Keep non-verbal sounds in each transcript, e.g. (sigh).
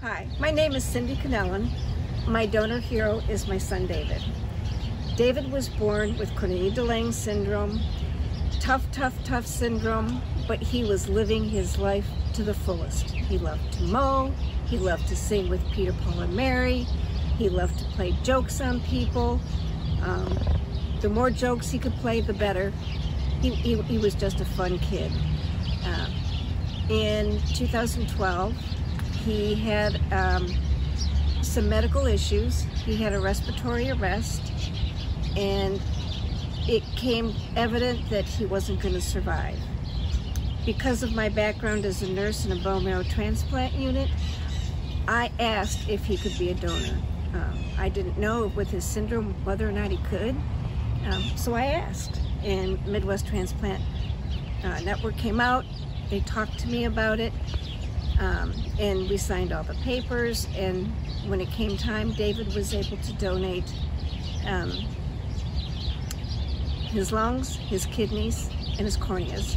Hi, my name is Cindy Connellan. My donor hero is my son David. David was born with Cornelia de Lange syndrome, tough, tough, tough syndrome, but he was living his life to the fullest. He loved to mow, he loved to sing with Peter, Paul, and Mary, he loved to play jokes on people. Um, the more jokes he could play, the better. He, he, he was just a fun kid. Uh, in 2012, he had um, some medical issues. He had a respiratory arrest and it came evident that he wasn't going to survive. Because of my background as a nurse in a bone marrow transplant unit, I asked if he could be a donor. Um, I didn't know with his syndrome whether or not he could, um, so I asked. And Midwest Transplant uh, Network came out, they talked to me about it, um, and we signed all the papers. And when it came time, David was able to donate um, his lungs, his kidneys, and his corneas.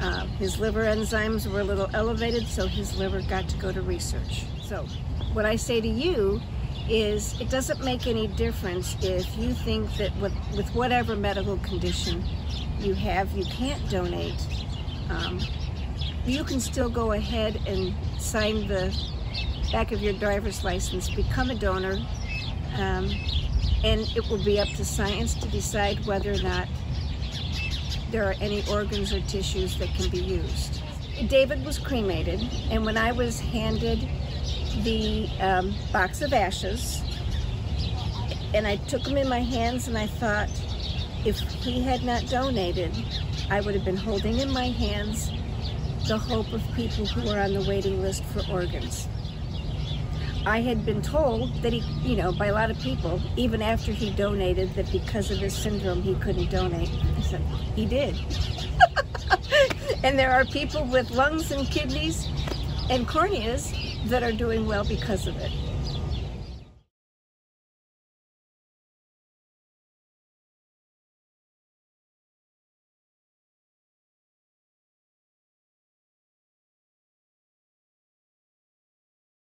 Uh, his liver enzymes were a little elevated, so his liver got to go to research. So what I say to you is it doesn't make any difference if you think that with, with whatever medical condition you have, you can't donate. Um, you can still go ahead and sign the back of your driver's license, become a donor, um, and it will be up to science to decide whether or not there are any organs or tissues that can be used. David was cremated, and when I was handed the um, box of ashes, and I took them in my hands, and I thought, if he had not donated, I would have been holding in my hands the hope of people who are on the waiting list for organs. I had been told that he, you know, by a lot of people, even after he donated, that because of his syndrome he couldn't donate. I said, he did. (laughs) and there are people with lungs and kidneys and corneas that are doing well because of it.